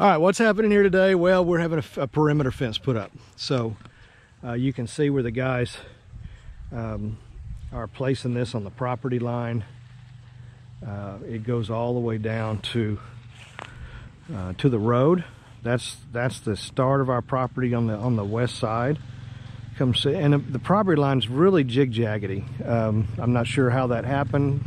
All right, what's happening here today? Well, we're having a, a perimeter fence put up. So uh, you can see where the guys um, are placing this on the property line. Uh, it goes all the way down to uh, to the road. That's that's the start of our property on the on the west side. Comes and the, property line is really jig jaggedy. Um, I'm not sure how that happened.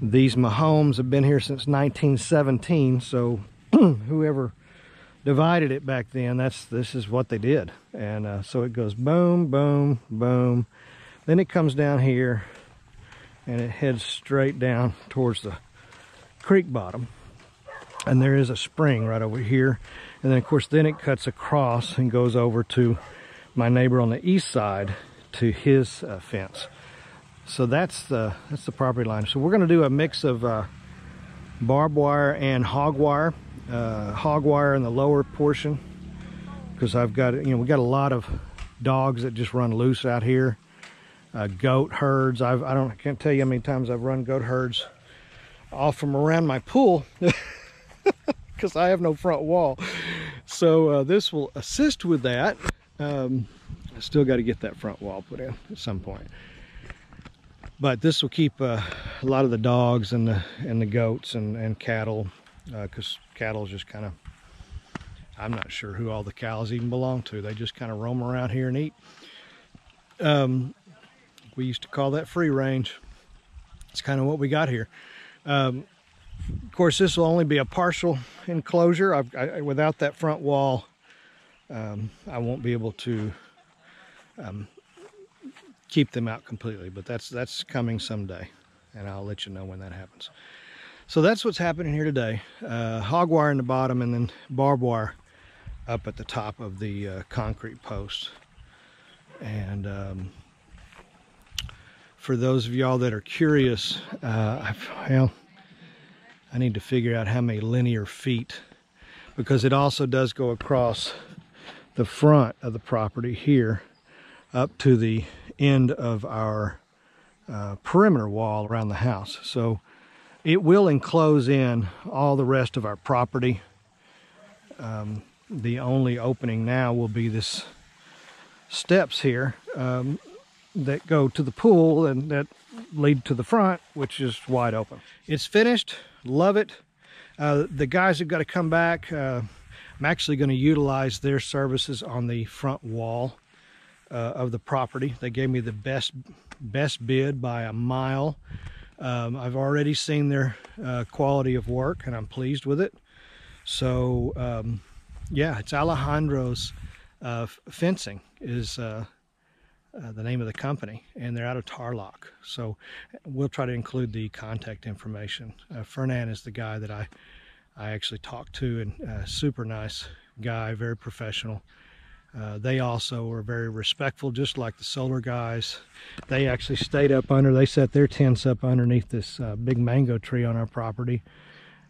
These Mahomes have been here since 1917, so whoever divided it back then, that's this is what they did. And uh, so it goes boom, boom, boom. Then it comes down here and it heads straight down towards the creek bottom. And there is a spring right over here. And then of course, then it cuts across and goes over to my neighbor on the east side to his uh, fence. So that's the that's the property line. So we're going to do a mix of uh, barbed wire and hog wire uh, hog wire in the lower portion because I've got, you know, we got a lot of dogs that just run loose out here. Uh, goat herds. I've, I don't, I can't tell you how many times I've run goat herds off from around my pool because I have no front wall. So uh, this will assist with that. Um, I still got to get that front wall put in at some point. But this will keep uh, a lot of the dogs and the and the goats and, and cattle because uh, cattle just kind of I'm not sure who all the cows even belong to. They just kind of roam around here and eat. Um, we used to call that free range. It's kind of what we got here. Um, of course, this will only be a partial enclosure. I, without that front wall, um, I won't be able to um, keep them out completely. But that's that's coming someday, and I'll let you know when that happens. So that's what's happening here today. Uh, hog wire in the bottom and then barbed wire up at the top of the uh, concrete post. And um, for those of y'all that are curious, uh, well, I need to figure out how many linear feet because it also does go across the front of the property here up to the end of our uh, perimeter wall around the house. So it will enclose in all the rest of our property. Um, the only opening now will be this steps here um, that go to the pool and that lead to the front, which is wide open. It's finished, love it. Uh, the guys have got to come back. Uh, I'm actually going to utilize their services on the front wall uh, of the property. They gave me the best best bid by a mile. Um, I've already seen their uh, quality of work and I'm pleased with it. So um, yeah, it's Alejandro's uh, Fencing is uh, uh, the name of the company and they're out of Tarlac. So we'll try to include the contact information. Uh, Fernan is the guy that I, I actually talked to and uh, super nice guy, very professional. Uh, they also were very respectful, just like the solar guys. They actually stayed up under, they set their tents up underneath this uh, big mango tree on our property.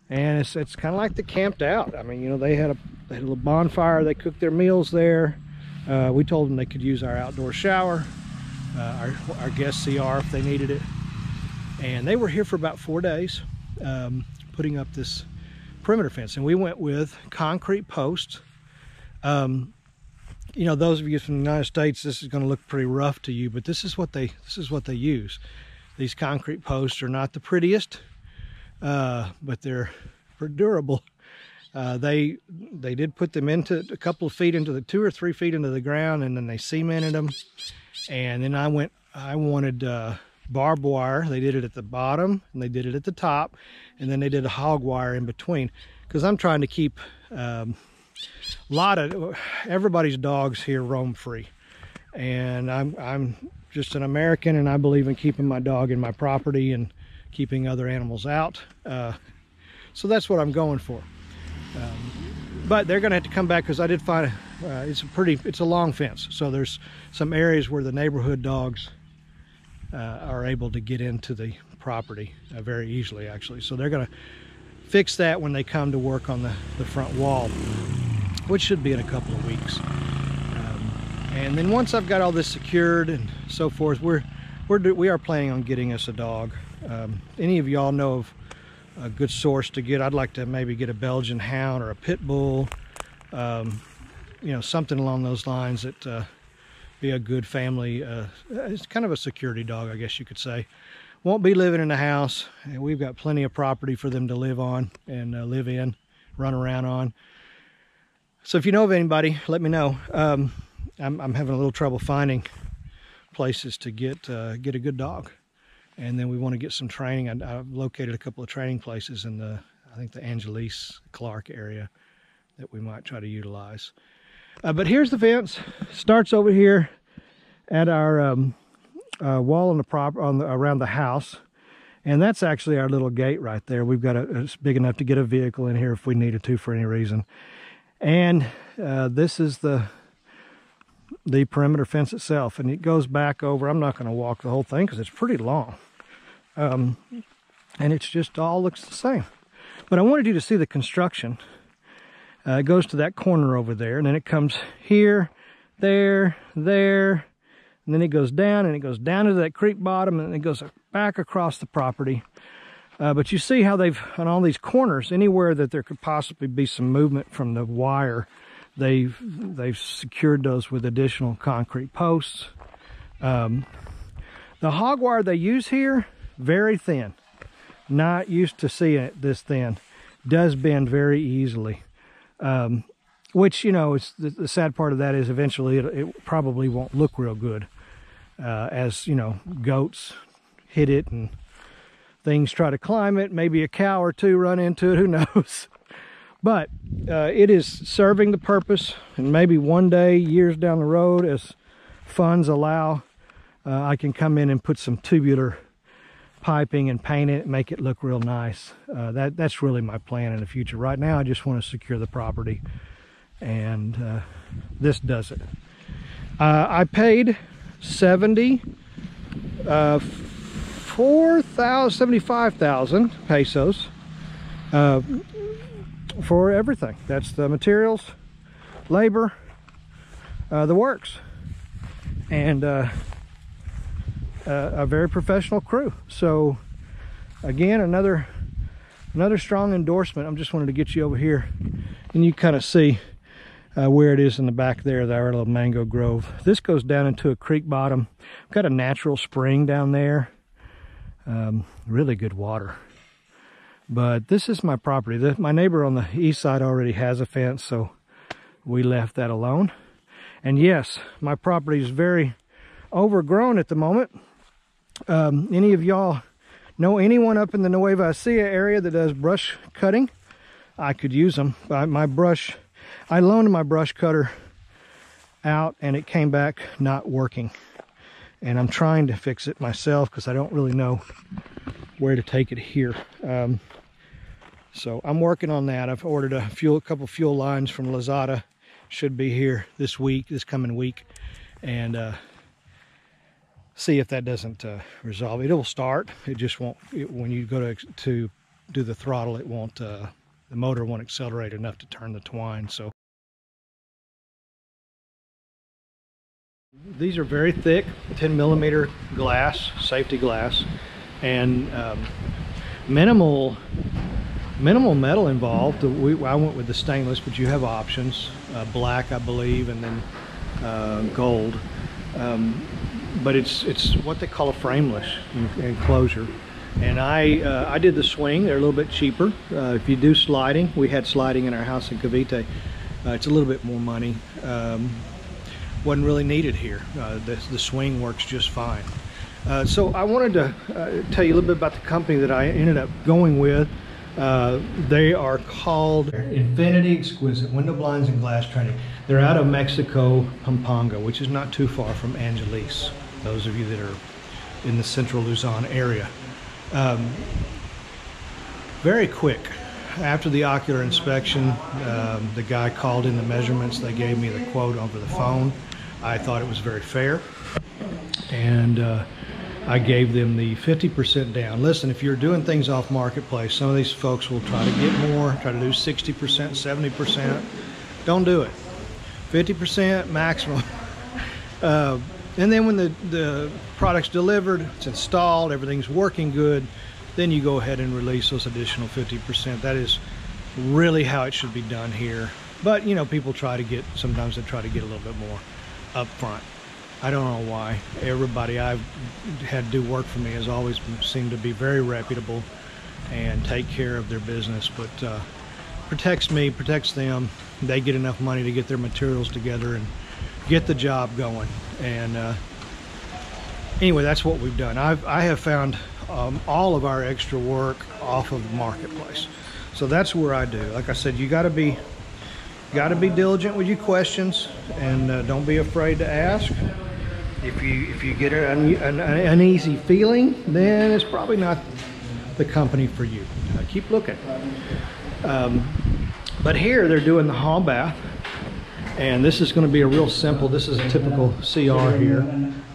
And it's, it's kind of like they camped out. I mean, you know, they had, a, they had a little bonfire, they cooked their meals there. Uh, we told them they could use our outdoor shower, uh, our, our guest CR if they needed it. And they were here for about four days, um, putting up this perimeter fence. And we went with concrete posts. Um, you know, those of you from the United States, this is going to look pretty rough to you, but this is what they this is what they use. These concrete posts are not the prettiest, uh, but they're durable. Uh, they they did put them into a couple of feet into the two or three feet into the ground, and then they cemented them. And then I went. I wanted uh, barbed wire. They did it at the bottom, and they did it at the top, and then they did a hog wire in between, because I'm trying to keep. Um, a lot of everybody's dogs here roam free. And I'm I'm just an American and I believe in keeping my dog in my property and keeping other animals out. Uh, so that's what I'm going for. Um, but they're gonna have to come back because I did find uh, it's a pretty it's a long fence. So there's some areas where the neighborhood dogs uh, are able to get into the property uh, very easily actually. So they're gonna fix that when they come to work on the, the front wall which should be in a couple of weeks. Um, and then once I've got all this secured and so forth, we're, we're we are planning on getting us a dog. Um, any of y'all know of a good source to get. I'd like to maybe get a Belgian Hound or a Pit Bull, um, you know, something along those lines that uh, be a good family. Uh, it's kind of a security dog, I guess you could say. Won't be living in the house. And we've got plenty of property for them to live on and uh, live in, run around on. So if you know of anybody, let me know. Um, I'm, I'm, having a little trouble finding places to get uh, get a good dog and then we want to get some training. I, have located a couple of training places in the, I think the Angeles Clark area that we might try to utilize. Uh, but here's the fence. Starts over here at our um, uh, wall on the prop on the, around the house, and that's actually our little gate right there. We've got a it's big enough to get a vehicle in here if we needed to for any reason. And uh, this is the the perimeter fence itself, and it goes back over. I'm not going to walk the whole thing because it's pretty long. Um, and it's just all looks the same. But I wanted you to see the construction. Uh, it goes to that corner over there, and then it comes here, there, there, and then it goes down, and it goes down to that creek bottom, and then it goes back across the property. Uh, but you see how they've, on all these corners, anywhere that there could possibly be some movement from the wire, they've they've secured those with additional concrete posts. Um, the hog wire they use here very thin. Not used to seeing it this thin. Does bend very easily. Um, which, you know, it's the, the, sad part of that is eventually it, it probably won't look real good. Uh, as, you know, goats hit it and things try to climb it. Maybe a cow or two run into it. Who knows? But uh, it is serving the purpose. And maybe one day, years down the road, as funds allow, uh, I can come in and put some tubular piping and paint it, make it look real nice. Uh, that That's really my plan in the future. Right now, I just want to secure the property, and uh, this does it. Uh, I paid 70, uh, 4,000, 75,000 pesos uh, for everything. That's the materials, labor, uh, the works. And uh, a, very professional crew. So again, another another strong endorsement. I'm just wanted to get you over here and you kind of see uh, where it is in the back there, our little mango grove. This goes down into a creek bottom. We've got a natural spring down there. Um, really good water. But this is my property. The, my neighbor on the east side already has a fence, so we left that alone. And yes, my property is very overgrown at the moment um, any of y'all know anyone up in the Nueva Ecija area that does brush cutting, I could use them. But my brush, I loaned my brush cutter out and it came back not working. And I'm trying to fix it myself because I don't really know where to take it here. Um, so I'm working on that. I've ordered a fuel, a couple fuel lines from Lazada. Should be here this week, this coming week. And uh, see if that doesn't uh, resolve it. It'll start. It just won't, it, when you go to, to do the throttle, it won't, uh, the motor won't accelerate enough to turn the twine. So these are very thick, 10 millimeter glass, safety glass, and um, minimal minimal metal involved. We, I went with the stainless, but you have options. Uh, black, I believe, and then uh, gold. Um, but it's it's what they call a frameless enclosure. And I uh, I did the swing. They're a little bit cheaper. Uh, if you do sliding, we had sliding in our house in Cavite. Uh, it's a little bit more money. Um, wasn't really needed here. Uh, the, the swing works just fine. Uh, so I wanted to uh, tell you a little bit about the company that I ended up going with. Uh, they are called Infinity Exquisite Window Blinds and Glass Training. They're out of Mexico, Pampanga, which is not too far from Angeles those of you that are in the central Luzon area. Um, very quick. After the ocular inspection, um, the guy called in the measurements. They gave me the quote over the phone. I thought it was very fair. And uh, I gave them the 50% down. Listen, if you're doing things off marketplace, some of these folks will try to get more, try to do 60%, 70%. Don't do it. 50% maximum. Uh, and then when the, the product's delivered, it's installed, everything's working good, then you go ahead and release those additional 50%. That is really how it should be done here. But you know, people try to get, sometimes they try to get a little bit more up front. I don't know why. Everybody I've had do work for me has always seemed to be very reputable and take care of their business, but uh, protects me, protects them. They get enough money to get their materials together and get the job going. And uh, anyway, that's what we've done. I've, I have found um, all of our extra work off of the marketplace. So that's where I do. Like I said, you got to be got to be diligent with your questions and uh, don't be afraid to ask. If you if you get an, an, an uneasy feeling, then it's probably not the company for you. Uh, keep looking. Um, but here they're doing the hall bath, and this is going to be a real simple. This is a typical CR here,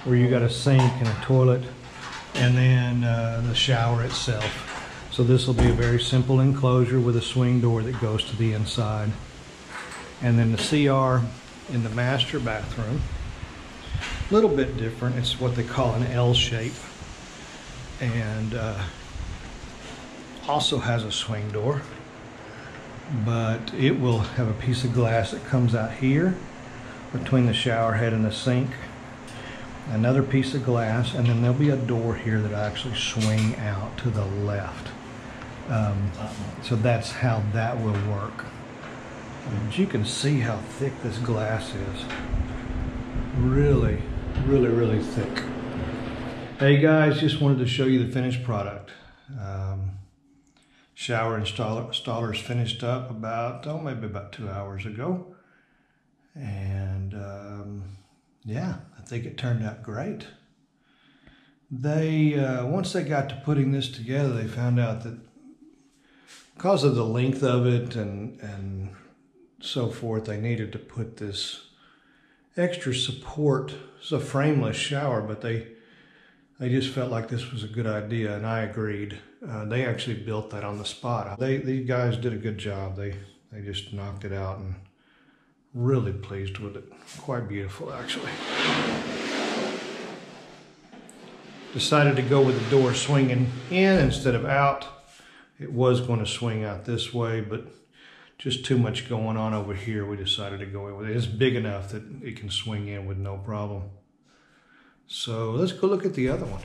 where you got a sink and a toilet, and then uh, the shower itself. So this will be a very simple enclosure with a swing door that goes to the inside. And then the CR in the master bathroom. A little bit different. It's what they call an L shape. And uh, also has a swing door. But it will have a piece of glass that comes out here between the shower head and the sink. Another piece of glass, and then there'll be a door here that actually swing out to the left. Um, so that's how that will work. But you can see how thick this glass is. Really, really, really thick. Hey guys, just wanted to show you the finished product. Um, shower installer, installers finished up about, oh, maybe about two hours ago. And um, yeah, I think it turned out great. They, uh, once they got to putting this together, they found out that because of the length of it and, and so forth, they needed to put this extra support. It's a frameless shower, but they they just felt like this was a good idea, and I agreed. Uh, they actually built that on the spot. They these guys did a good job. They they just knocked it out, and really pleased with it. Quite beautiful, actually. Decided to go with the door swinging in instead of out. It was going to swing out this way, but just too much going on over here. We decided to go in with it. It's big enough that it can swing in with no problem. So let's go look at the other one.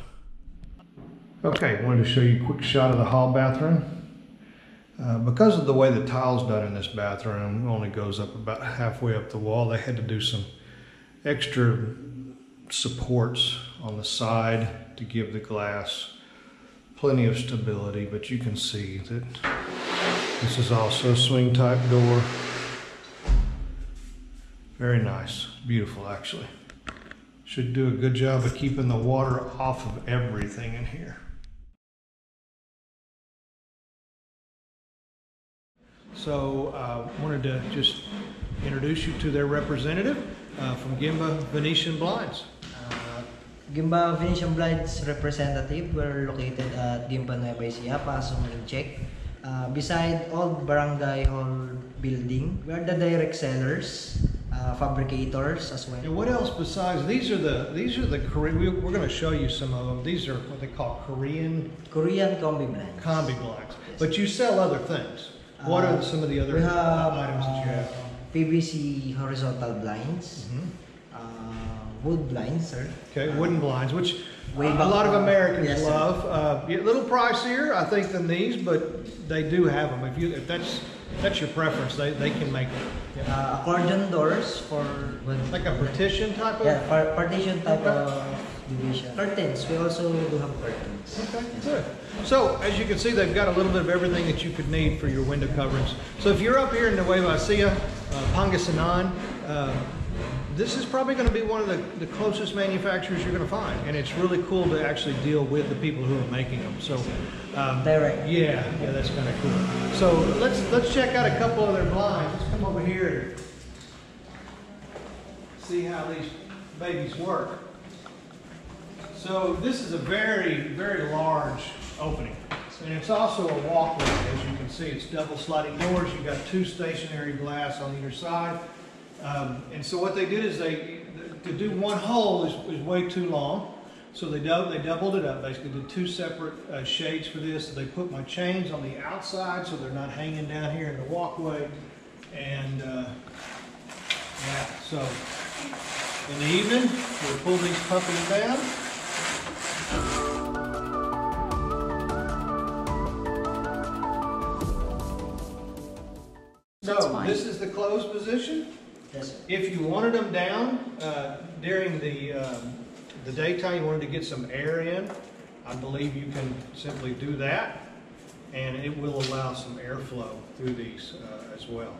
Okay, wanted to show you a quick shot of the hall bathroom. Uh, because of the way the tile's done in this bathroom, only goes up about halfway up the wall, they had to do some extra supports on the side to give the glass plenty of stability, but you can see that this is also a swing type door. Very nice, beautiful actually. Should do a good job of keeping the water off of everything in here. So uh, wanted to just introduce you to their representative uh, from Guimba Venetian Blinds. Guimba Venetian Blinds representative we're located at Guimba Nueva Ecija, Pasong, Inchic. Uh, beside Old Barangay Hall building, we are the direct sellers, uh, fabricators as well. And what else besides these are the these are the Korean? We, we're going to show you some of them. These are what they call Korean Korean combi blinds. combi blinds. But you sell other things. What Uh, are some of the other have items that you uh, have? PVC horizontal blinds, Mhm. uh, wood blinds, sir. Okay, wooden blinds, which a lot of Americans yes, love. Uh, a little pricier, I think, than these, but they do have them. If you if that's that's your preference, they, they can make them. Yeah. Uh, accordion doors for Like a partition type of. yeah, par- partition type Okay. of division. Curtains, we also do have curtains. Okay, good. So, as you can see, they've got a little bit of everything that you could need for your window coverings. So if you're up here in Nueva Ecija, uh, Pangasinan, uh, this is probably going to be one of the, the closest manufacturers you're going to find. And it's really cool to actually deal with the people who are making them. So, um, Direct. Yeah, yeah, that's kind of cool. So let's, let's check out a couple of their blinds. Let's come over here and see how these babies work. So this is a very, very large opening. And it's also a walkway, as you can see. It's double sliding doors. You've got two stationary glass on either side. Um, and so what they did is they, to do one hole is, is way too long. So they, they doubled it up, basically did two separate uh, shades for this. They put my chains on the outside so they're not hanging down here in the walkway. And uh, yeah, so in the evening, we'll pull these puppies down. So this is the closed position. Yes, sir. If you wanted them down uh, during the, um, the daytime, you wanted to get some air in, I believe you can simply do that. And it will allow some airflow through these uh, as well.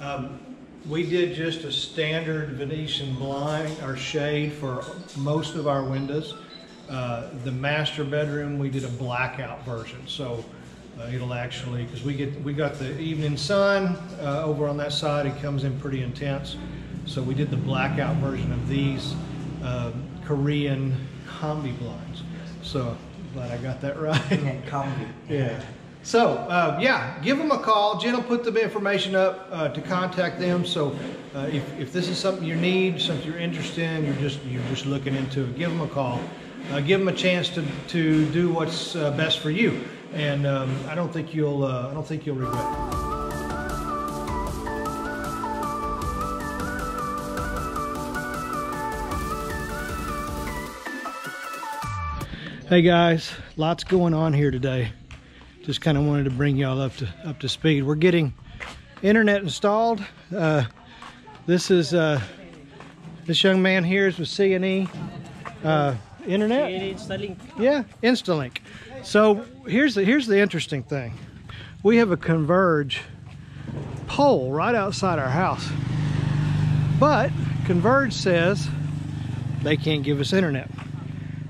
Um, We did just a standard Venetian blind or shade for most of our windows. Uh, The master bedroom, we did a blackout version, so uh, it'll actually, because we get, we got the evening sun uh, over on that side, it comes in pretty intense. So we did the blackout version of these um, Korean combi blinds. So glad I got that right. And combi. Yeah. So, uh, yeah, give them a call. Jen will put the information up uh, to contact them. So, uh, if, if this is something you need, something you're interested in, you're just you're just looking into it, give them a call. Uh, give them a chance to, to do what's uh, best for you. And um, I don't think you'll uh, I don't think you'll regret it. Hey guys, lots going on here today. Just kind of wanted to bring y'all up to up to speed. We're getting internet installed. Uh, this is uh, this young man here is with C&E uh, Internet. Yeah, Instalink. So here's the here's the interesting thing. We have a Converge pole right outside our house, but Converge says they can't give us internet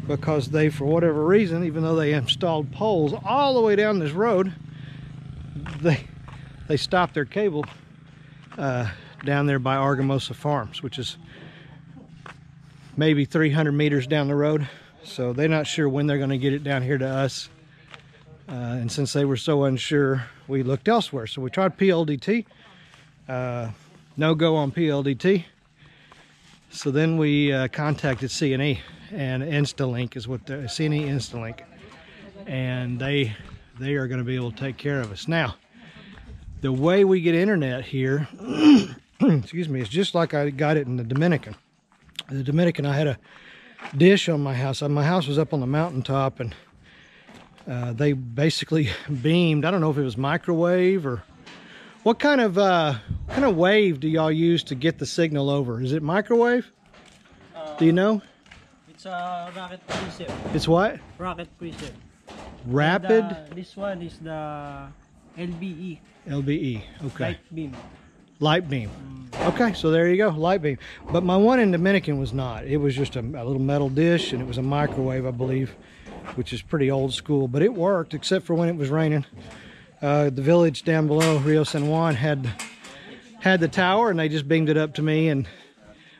because they, for whatever reason, even though they installed poles all the way down this road, they they stopped their cable uh, down there by Argamosa Farms, which is maybe 300 meters down the road. So they're not sure when they're going to get it down here to us. Uh, and since they were so unsure, we looked elsewhere. So we tried PLDT. Uh, no go on PLDT. So then we uh, contacted C&E Instalink is what the C&E Instalink, and they they are going to be able to take care of us. Now, the way we get internet here, excuse me, is just like I got it in the Dominican. In The Dominican, I had a dish on my house. Uh, My house was up on the mountaintop, and uh, they basically beamed. I don't know if it was microwave or what kind of uh, what kind of wave do y'all use to get the signal over? Is it microwave? Do you know? It's a rocket preset. It's what? Rocket preset. Rapid uh, this one is the LBE, LBE. Okay. LiteBeam. LiteBeam. Okay, so there you go, LiteBeam. But my one in Dominican was not. It was just a, a little metal dish and it was a microwave, I believe, which is pretty old school, but it worked except for when it was raining. Uh, the village down below, Rio San Juan, had had the tower and they just beamed it up to me and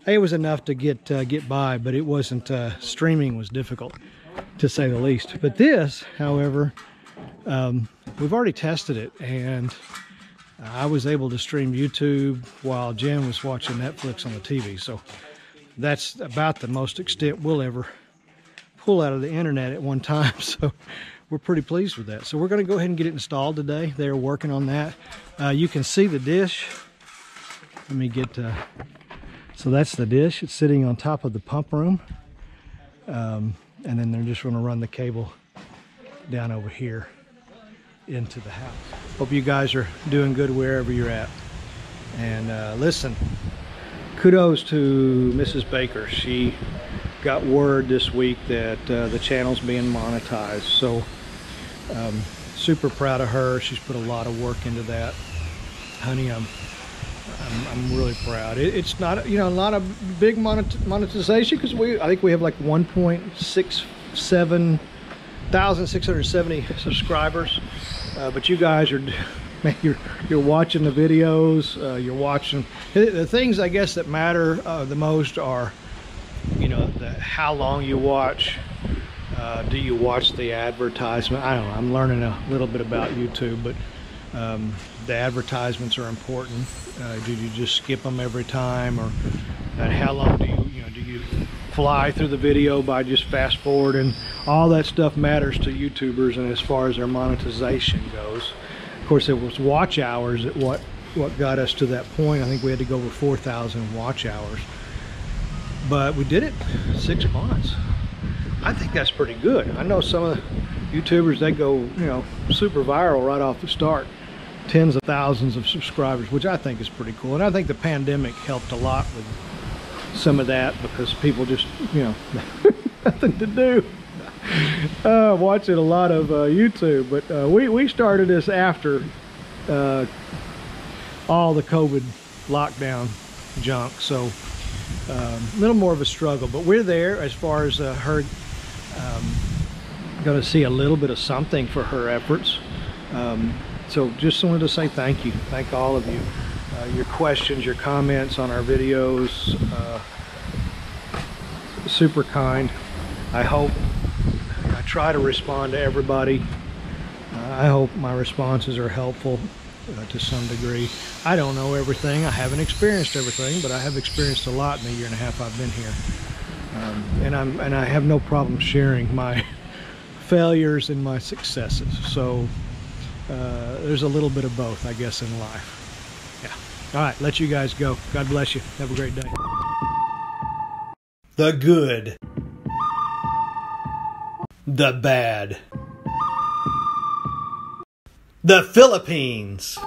it was enough to get uh, get by, but it wasn't, uh, streaming was difficult to say the least. But this, however, um, we've already tested it and I was able to stream YouTube while Jen was watching Netflix on the TV. So that's about the most extent we'll ever pull out of the internet at one time. So we're pretty pleased with that. So we're going to go ahead and get it installed today. They're working on that. Uh, you can see the dish. Let me get, uh, so that's the dish. It's sitting on top of the pump room. Um, and then they're just going to run the cable down over here into the house. Hope you guys are doing good wherever you're at. And uh, listen, kudos to Mrs. Baker. She got word this week that uh, the channel's being monetized. So um, super proud of her. She's put a lot of work into that. Honey, I'm I'm, I'm really proud. It, it's not, you know, not a big monet- monetization because we, I think we have like 1.67 thousand six hundred seventy subscribers. Uh, but you guys are, you're you're watching the videos. Uh, you're watching the, things I guess that matter uh, the most are, you know, the, how long you watch. Uh, do you watch the advertisement? I don't know. I'm learning a little bit about YouTube, but um, the advertisements are important. Uh, do you just skip them every time, or how long do you, you know, do you fly through the video by just fast forward and all that stuff matters to YouTubers and as far as their monetization goes. Of course, it was watch hours that what what got us to that point. I think we had to go over 4,000 watch hours. But we did it six months. I think that's pretty good. I know some of the YouTubers, they go, you know, super viral right off the start. Tens of thousands of subscribers, which I think is pretty cool. And I think the pandemic helped a lot with some of that because people just, you know, nothing to do. Uh, watching a lot of uh, YouTube, but uh, we, we started this after uh, all the COVID lockdown junk. So um, a little more of a struggle, but we're there as far as uh, her um, going to see a little bit of something for her efforts. Um, so just wanted to say thank you. Thank all of you. Uh, your questions, your comments on our videos, uh, super kind. I hope I try to respond to everybody. Uh, I hope my responses are helpful uh, to some degree. I don't know everything. I haven't experienced everything, but I have experienced a lot in the year and a half I've been here. Um, and I'm and I have no problem sharing my failures and my successes. So uh, there's a little bit of both, I guess, in life. All right, let you guys go. God bless you. Have a great day. The good. The bad. The Philippines.